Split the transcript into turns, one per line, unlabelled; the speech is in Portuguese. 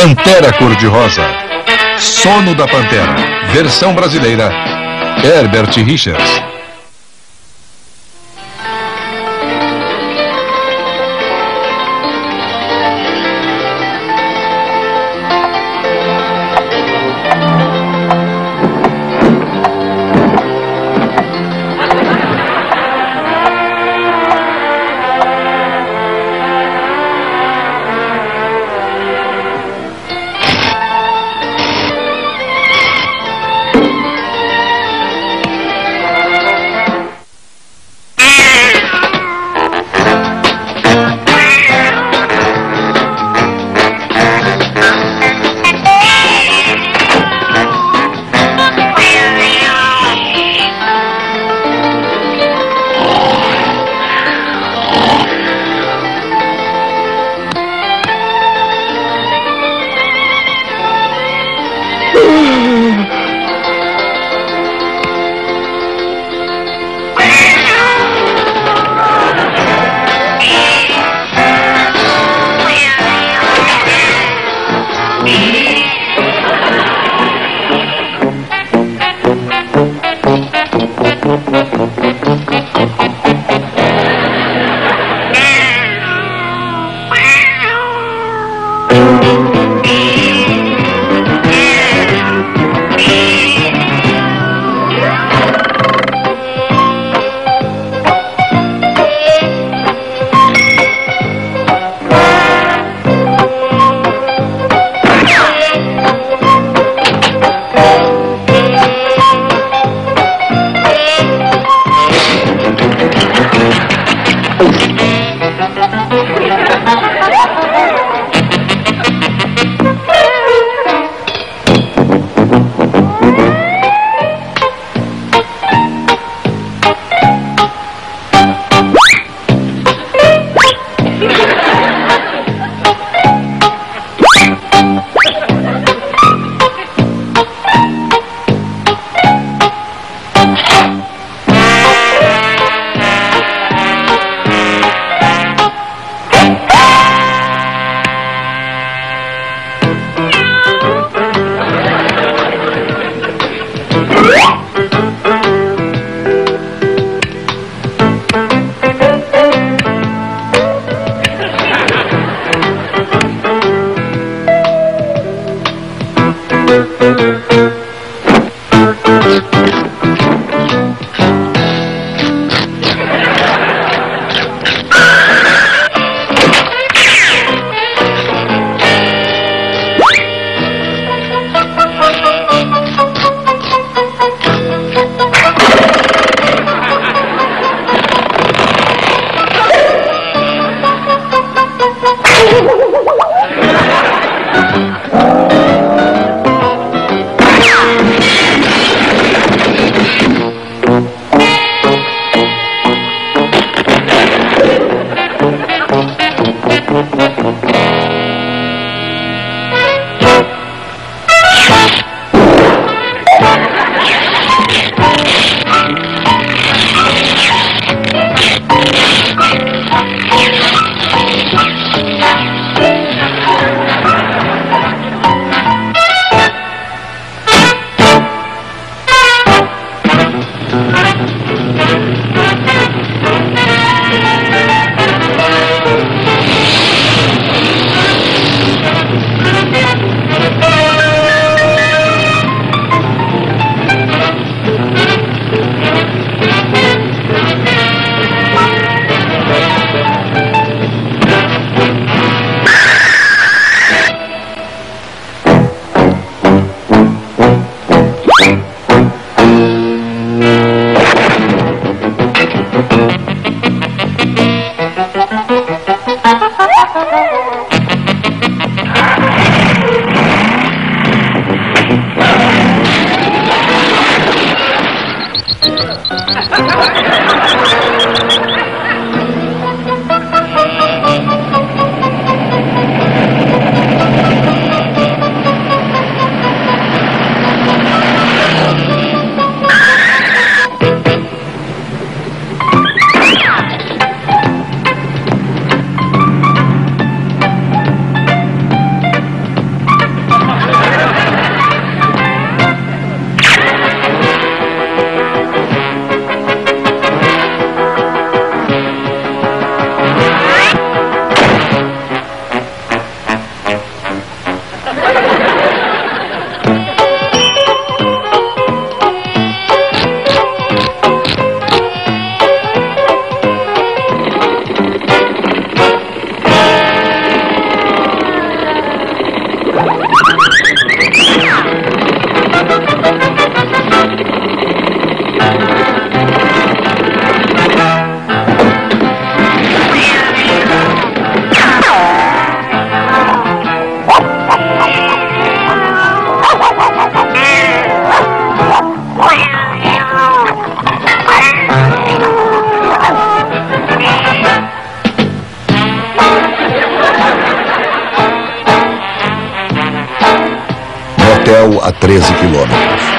Pantera Cor-de-Rosa. Sono da Pantera. Versão brasileira. Herbert Richards.
A 13 quilômetros.